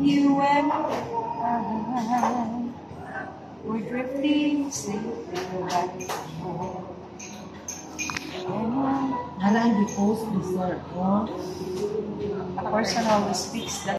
You and I were drifting safely right home. Hala, hindi post, before sir. Oh. A person always speaks that.